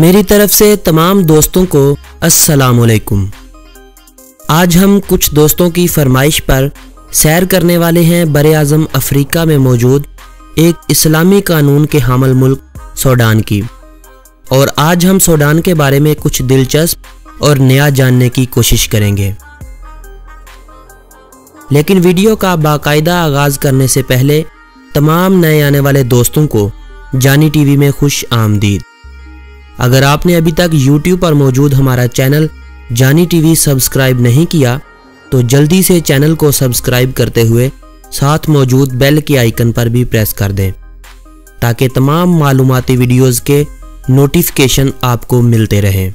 میری طرف سے تمام دوستوں کو السلام علیکم۔ آج ہم کچھ دوستوں کی فرمائش پر سیر کرنے والے ہیں۔ بر اعظم افریقہ میں موجود ایک اسلامی قانون کے حامل ملک سوڈان کی۔ اور آج ہم سوڈان کے بارے میں کچھ دلچسپ اور نیا جاننے کی کوشش کریں گے۔ لیکن ویڈیو کا باقاعدہ آغاز کرنے سے پہلے تمام نئے آنے والے دوستوں کو جانی ٹی وی میں خوش آمدید۔ اگر آپ نے ابھی تک یوٹیوب پر موجود ہمارا چینل جانی ٹی وی سبسکرائب نہیں کیا، تو جلدی سے چینل کو سبسکرائب کرتے ہوئے ساتھ موجود بیل کی آئیکن پر بھی پریس کر دیں تاکہ تمام معلوماتی ویڈیوز کے نوٹیفکیشن آپ کو ملتے رہیں۔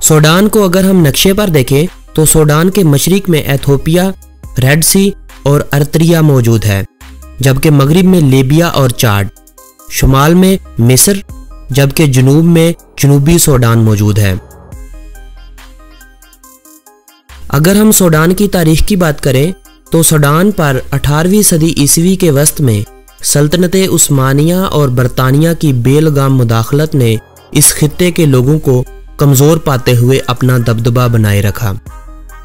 سوڈان کو اگر ہم نقشے پر دیکھیں، تو سوڈان کے مشرق میں ایتھوپیا، ریڈ سی اور ارتریا موجود ہے جبکہ مغرب میں لیبیا اور چاڈ۔ شمال میں مصر، جبکہ جنوب میں جنوبی سوڈان موجود ہے۔ اگر ہم سوڈان کی تاریخ کی بات کریں، تو سوڈان پر اٹھارویں صدی عیسوی کے وسط میں سلطنت عثمانیہ اور برطانیہ کی بیل گام مداخلت نے اس خطے کے لوگوں کو کمزور پاتے ہوئے اپنا دبدبہ بنائے رکھا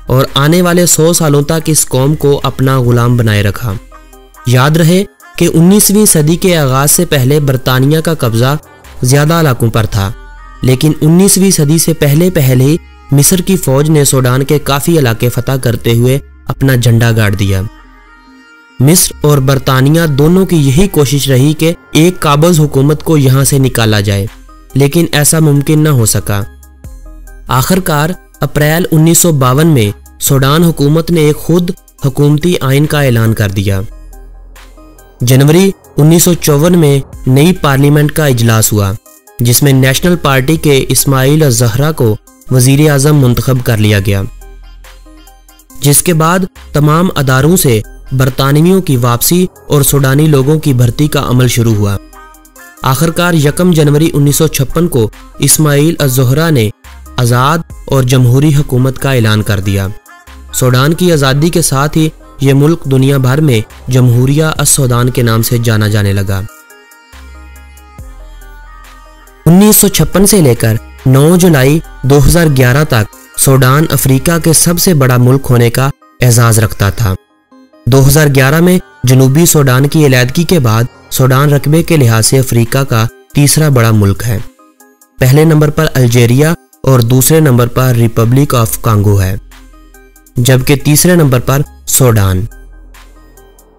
اور آنے والے سو سالوں تک اس قوم کو اپنا غلام بنائے رکھا۔ یاد رہے کہ انیسویں صدی کے آغاز سے پہلے برطانیہ کا قبضہ زیادہ علاقوں پر تھا۔ لیکن انیسویں صدی سے پہلے پہلے مصر کی فوج نے سوڈان کے کافی علاقے فتح کرتے ہوئے اپنا جھنڈا گاڑ دیا۔ مصر اور برطانیہ دونوں کی یہی کوشش رہی کہ ایک قابض حکومت کو یہاں سے نکالا جائے، لیکن ایسا ممکن نہ ہو سکا۔ آخر کار اپریل انیس سو باون میں سوڈان حکومت نے ایک خود حکومتی آئین کا اعلان کر دیا۔ جنوری انیس سو چون میں نئی پارلیمنٹ کا اجلاس ہوا، جس میں نیشنل پارٹی کے اسماعیل الزہرا کو وزیر اعظم منتخب کر لیا گیا۔ جس کے بعد تمام اداروں سے برطانویوں کی واپسی اور سوڈانی لوگوں کی بھرتی کا عمل شروع ہوا۔ آخرکار یکم جنوری انیس سو چھپن کو اسماعیل الزہرا نے آزاد اور جمہوری حکومت کا اعلان کر دیا۔ سوڈان کی آزادی کے ساتھ ہی یہ ملک دنیا بھر میں جمہوریہ السودان کے نام سے جانا جانے لگا۔ انیس سو چھپن سے لے کر نو جولائی دو ہزار گیارہ تک سوڈان افریقہ کے سب سے بڑا ملک ہونے کا اعزاز رکھتا تھا۔ دو ہزار گیارہ میں جنوبی سوڈان کی علیحدگی کے بعد سوڈان رقبے کے لحاظ سے افریقہ کا تیسرا بڑا ملک ہے۔ پہلے نمبر پر الجیریا اور دوسرے نمبر پر ریپبلک آف کانگو ہے۔ جبکہ تیسرے نمبر پر سوڈان۔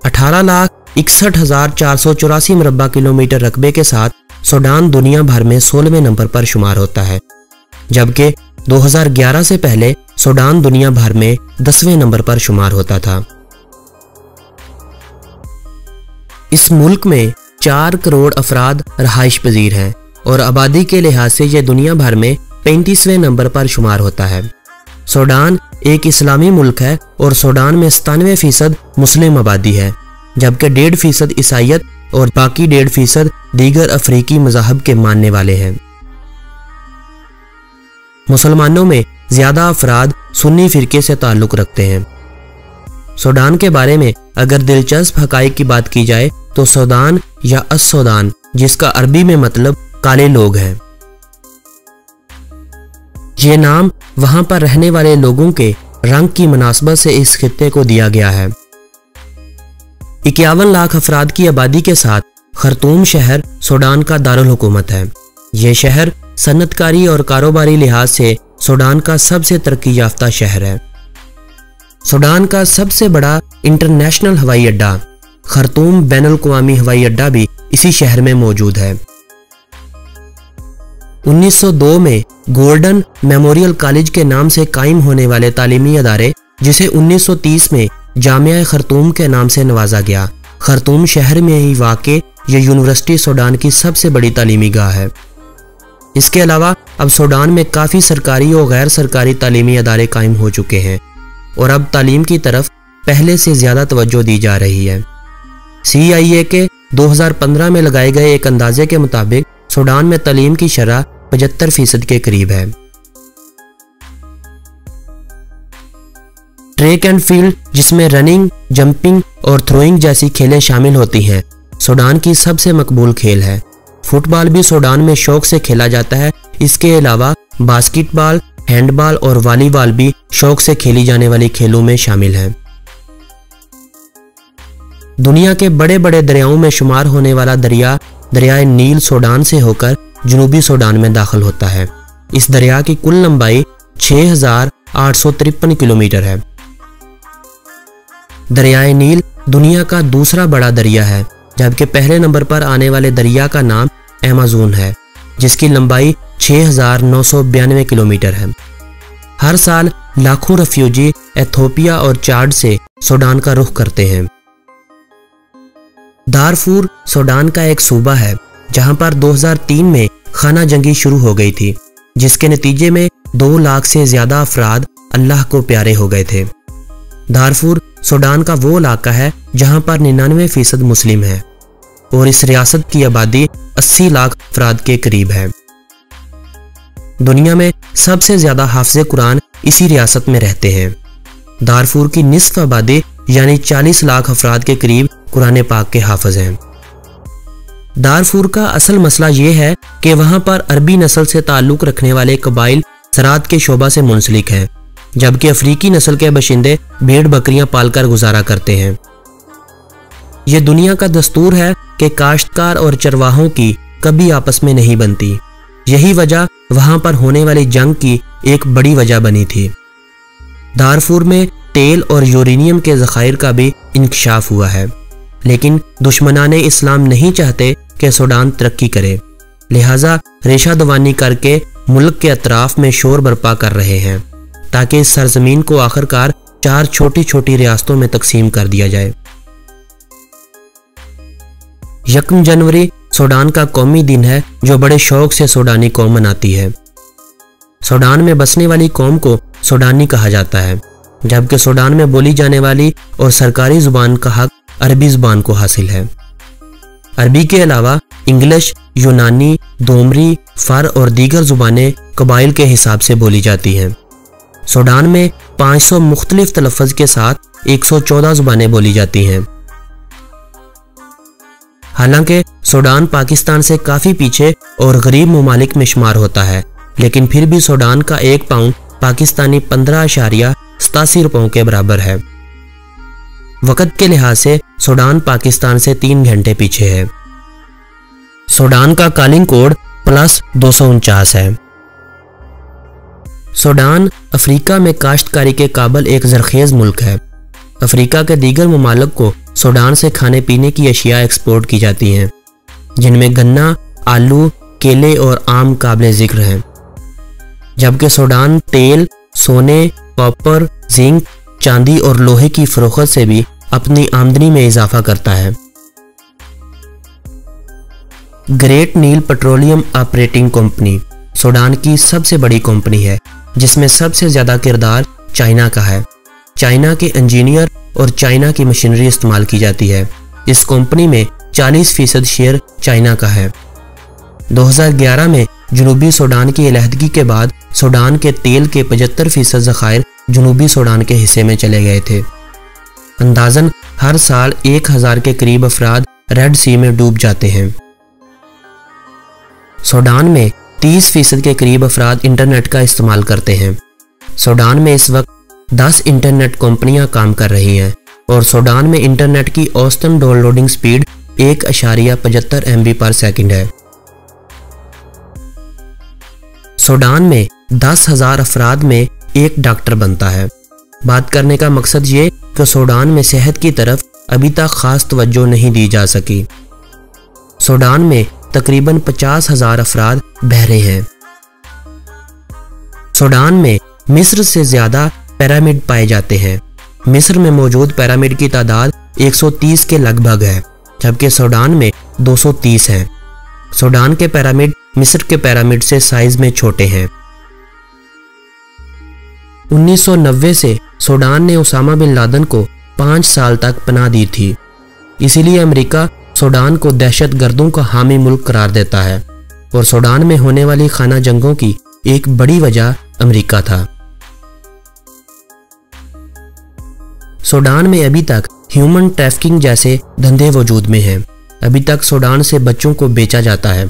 اٹھارہ لاکھ اکسٹھ ہزار چار سو چوراسی مربع کلومیٹر رقبے کے ساتھ سوڈان دنیا بھر میں سولہویں نمبر پر شمار ہوتا ہے، جبکہ دو ہزار گیارہ سے پہلے سوڈان دنیا بھر میں دسویں نمبر پر شمار ہوتا تھا۔ اس ملک میں چار کروڑ افراد رہائش پذیر ہیں اور آبادی کے لحاظ سے یہ دنیا بھر میں پینتیسویں نمبر پر شمار ہوتا ہے۔ سوڈان ایک اسلامی ملک ہے اور سوڈان میں ستانوے فیصد مسلم آبادی ہے، جبکہ ڈیڑھ فیصد عیسائیت اور باقی ڈیڑھ فیصد دیگر افریقی مذاہب کے ماننے والے ہیں۔ مسلمانوں میں زیادہ افراد سنی فرقے سے تعلق رکھتے ہیں۔ سوڈان کے بارے میں اگر دلچسپ حقائق کی بات کی جائے تو سودان یا السودان جس کا عربی میں مطلب کالے لوگ ہیں۔ یہ نام وہاں پر رہنے والے لوگوں کے رنگ کی مناسبت سے اس خطے کو دیا گیا ہے۔ اکیاون لاکھ افراد کی آبادی کے ساتھ خرطوم شہر سوڈان کا دارالحکومت ہے۔ یہ شہر صنعت کاری اور کاروباری لحاظ سے سوڈان کا سب سے ترقی یافتہ شہر ہے۔ سوڈان کا سب سے بڑا انٹرنیشنل ہوائی اڈا خرطوم بین الاقوامی ہوائی اڈا بھی اسی شہر میں موجود ہے۔ انیس سو دو میں گولڈن میموریل کالج کے نام سے قائم ہونے والے تعلیمی ادارے، جسے انیس سو تیس میں جامعہ خرطوم کے نام سے نوازا گیا۔ خرطوم شہر میں ہی واقع یہ یونیورسٹی سوڈان کی سب سے بڑی تعلیمی گاہ ہے۔ اس کے علاوہ، اب سوڈان میں کافی سرکاری اور غیر سرکاری تعلیمی ادارے قائم ہو چکے ہیں اور اب تعلیم کی طرف پہلے سے زیادہ توجہ دی جا رہی ہے۔ سی آئی اے کے دو ہزار پندرہ میں لگائے گئے ایک اندازے کے مطابق، سوڈان میں تعلیم کی شرح پچہتر فیصد کے قریب ہے۔ ٹریک اینڈ فیلڈ، جس میں رننگ، جمپنگ اور تھروئنگ جیسی کھیلیں شامل ہوتی ہیں، سوڈان کی سب سے مقبول کھیل ہے۔ فٹ بال بھی سوڈان میں شوق سے کھیلا جاتا ہے۔ اس کے علاوہ، باسکٹ بال، ہینڈ بال اور والی بال بھی شوق سے کھیلی جانے والی کھیلوں میں شامل ہیں۔ دنیا کے بڑے بڑے دریاؤں میں شمار ہونے والا دریا، دریائے نیل سوڈان سے ہو کر جنوبی سوڈان میں داخل ہوتا ہے۔ اس دریا کی کل لمبائی چھ ہزار آٹھ سو ترپن کلومیٹر ہے۔ دریائے نیل دنیا کا دوسرا بڑا دریا ہے، جبکہ پہلے نمبر پر آنے والے دریا کا نام ایمازون ہے، جس کی لمبائی چھ ہزار نو سو بیانوے کلومیٹر ہے۔ ہر سال لاکھوں رفیوجی ایتھوپیا اور چاڈ سے سوڈان کا رخ کرتے ہیں۔ دارفور سوڈان کا ایک صوبہ ہے، جہاں پر دو ہزار تین میں خانہ جنگی شروع ہو گئی تھی، جس کے نتیجے میں دو لاکھ سے زیادہ افراد اللہ کو پیارے ہو گئے تھے۔ دارفور سوڈان کا وہ علاقہ ہے جہاں پر ننانوے فیصد مسلم ہے اور اس ریاست کی آبادی اسی لاکھ افراد کے قریب ہے۔ دنیا میں سب سے زیادہ حافظ قرآن اسی ریاست میں رہتے ہیں۔ دارفور کی نصف آبادی یعنی چالیس لاکھ افراد کے قریب، قرآن پاک کے حافظ ہیں۔ دارفور کا اصل مسئلہ یہ ہے کہ وہاں پر عربی نسل سے تعلق رکھنے والے قبائل سرات کے شعبہ سے منسلک ہیں، جبکہ افریقی نسل کے بشندے بھیڑ بکریاں پال کر گزارا کرتے ہیں۔ یہ دنیا کا دستور ہے کہ کاشتکار اور چرواہوں کی کبھی آپس میں نہیں بنتی۔ یہی وجہ وہاں پر ہونے والی جنگ کی ایک بڑی وجہ بنی تھی۔ دارفور میں تیل اور یورینیم کے ذخائر کا بھی انکشاف ہوا ہے، لیکن دشمنان اسلام نہیں چاہتے کہ سوڈان ترقی کرے۔ لہٰذا ریشہ دوانی کر کے ملک کے اطراف میں شور برپا کر رہے ہیں، تاکہ اس سرزمین کو آخر کار چار چھوٹی چھوٹی ریاستوں میں تقسیم کر دیا جائے۔ یکم جنوری سوڈان کا قومی دن ہے، جو بڑے شوق سے سوڈانی قوم مناتی ہے۔ سوڈان میں بسنے والی قوم کو سوڈانی کہا جاتا ہے، جبکہ سوڈان میں بولی جانے والی اور سرکاری زبان کا حق عربی زبان کو حاصل ہے۔ عربی کے علاوہ انگلش، یونانی، دومری، فر اور دیگر زبانیں قبائل کے حساب سے بولی جاتی ہیں۔ سوڈان میں پانچ سو مختلف تلفظ کے ساتھ ایک سو چودہ زبانیں بولی جاتی ہیں۔ حالانکہ سوڈان پاکستان سے کافی پیچھے اور غریب ممالک میں شمار ہوتا ہے، لیکن پھر بھی سوڈان کا ایک پاؤنڈ پاکستانی پندرہ اشاریہ ستاسی روپوں کے برابر ہے۔ وقت کے لحاظ سے سوڈان پاکستان سے تین گھنٹے پیچھے ہے۔ سوڈان کا کالنگ کوڈ پلس دو سو انچاس ہے۔ سوڈان افریقہ میں کاشتکاری کے قابل ایک زرخیز ملک ہے۔ افریقہ کے دیگر ممالک کو سوڈان سے کھانے پینے کی اشیاء ایکسپورٹ کی جاتی ہیں، جن میں گنا، آلو، کیلے اور آم قابل ذکر ہیں۔ جبکہ سوڈان تیل، سونے، کاپر، زنک چاندی اور لوہے کی فروخت سے بھی اپنی آمدنی میں اضافہ کرتا ہے۔ Great Nile Petroleum Operating Company Sudan کی سب سے بڑی کمپنی ہے، جس میں سب سے زیادہ کردار چائنا کا ہے۔ چائنا کے انجینئر اور چائنا کی مشینری استعمال کی جاتی ہے۔ اس کمپنی میں چالیس فیصد شیئر چائنا کا ہے۔ دو ہزار گیارہ میں جنوبی سوڈان کی علیحدگی کے بعد سوڈان کے تیل کے پچہتر فیصد ذخائر جنوبی سوڈان کے حصے میں چلے گئے تھے۔ اندازن ہر سال ایک ہزار کے قریب افراد ریڈ سی میں ڈوب جاتے ہیں۔ سوڈان میں تیس فیصد کے قریب افراد انٹرنیٹ کا استعمال کرتے ہیں۔ سوڈان میں اس وقت دس انٹرنیٹ کمپنیاں کام کر رہی ہیں اور سوڈان میں انٹرنیٹ کی اوسطن ڈاؤن لوڈنگ سپیڈ ایک اشاریہ پچہتر ایم بی پر سیکنڈ ہے۔ سوڈان میں دس ہزار افراد میں ایک ڈاکٹر بنتا ہے۔ بات کرنے کا مقصد یہ کہ سوڈان میں صحت کی طرف ابھی تک خاص توجہ نہیں دی جا سکی۔ سوڈان میں تقریباً پچاس ہزار افراد بہرے ہیں۔ سوڈان میں مصر سے زیادہ پیرامڈ پائے جاتے ہیں۔ مصر میں موجود پیرامڈ کی تعداد ایک سو تیس کے لگ بھگ ہے، جبکہ سوڈان میں دو سو تیس ہیں۔ سوڈان کے پیرامڈ مصر کے پیرامڈ سے سائز میں چھوٹے ہیں۔ انیس سو نوے سے سوڈان نے اسامہ بن لادن کو پانچ سال تک پناہ دی تھی۔ اسی لیے امریکہ سوڈان کو دہشت گردوں کا حامی ملک قرار دیتا ہے اور سوڈان میں ہونے والی خانہ جنگوں کی ایک بڑی وجہ امریکہ تھا۔ سوڈان میں ابھی تک ہیومن ٹریفکنگ جیسے دھندے وجود میں ہیں۔ ابھی تک سوڈان سے بچوں کو بیچا جاتا ہے۔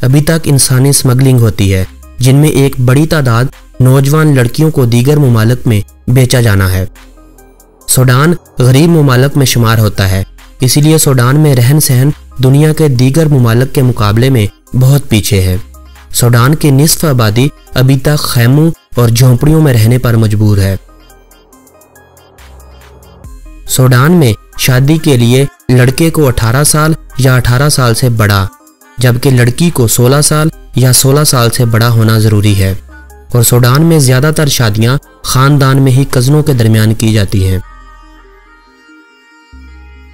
ابھی تک انسانی سمگلنگ ہوتی ہے، جن میں ایک بڑی تعداد نوجوان لڑکیوں کو دیگر ممالک میں بیچا جانا ہے۔ سوڈان غریب ممالک میں شمار ہوتا ہے۔ اسی لیے سوڈان میں رہن سہن دنیا کے دیگر ممالک کے مقابلے میں بہت پیچھے ہے۔ سوڈان کی نصف آبادی ابھی تک خیموں اور جھونپڑیوں میں رہنے پر مجبور ہے۔ سوڈان میں شادی کے لیے لڑکے کو اٹھارہ سال یا اٹھارہ سال سے بڑا، جبکہ لڑکی کو سولہ سال یا سولہ سال سے بڑا ہونا ضروری ہے۔ اور سوڈان میں زیادہ تر شادیاں خاندان میں ہی کزنوں کے درمیان کی جاتی ہیں۔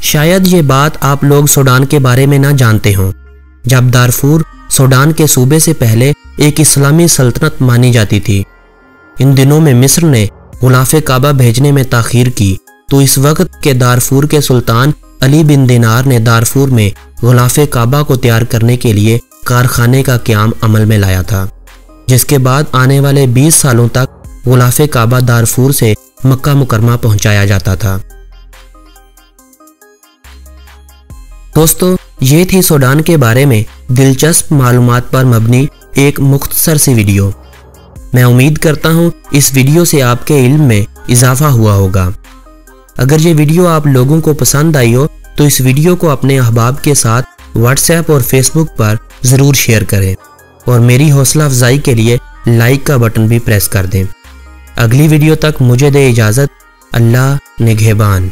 شاید یہ بات آپ لوگ سوڈان کے بارے میں نہ جانتے ہوں۔ جب دارفور سوڈان کے صوبے سے پہلے ایک اسلامی سلطنت مانی جاتی تھی۔ ان دنوں میں مصر نے غلاف کعبہ بھیجنے میں تاخیر کی۔ تو اس وقت کے دارفور کے سلطان علی بن دینار نے دارفور میں غلاف کعبہ کو تیار کرنے کے لیے کارخانے کا قیام عمل میں لایا تھا۔ جس کے بعد آنے والے بیس سالوں تک غلاف کعبہ دارفور سے مکہ مکرمہ پہنچایا جاتا تھا۔ دوستو، یہ تھی سوڈان کے بارے میں دلچسپ معلومات پر مبنی ایک مختصر سی ویڈیو۔ میں امید کرتا ہوں اس ویڈیو سے آپ کے علم میں اضافہ ہوا ہوگا۔ اگر یہ ویڈیو آپ لوگوں کو پسند آئی ہو، تو اس ویڈیو کو اپنے احباب کے ساتھ واٹس ایپ اور فیس بک پر ضرور شیئر کریں۔ اور میری حوصلہ افزائی کے لیے لائک کا بٹن بھی پریس کر دیں۔ اگلی ویڈیو تک مجھے دے اجازت۔ اللہ نگہبان۔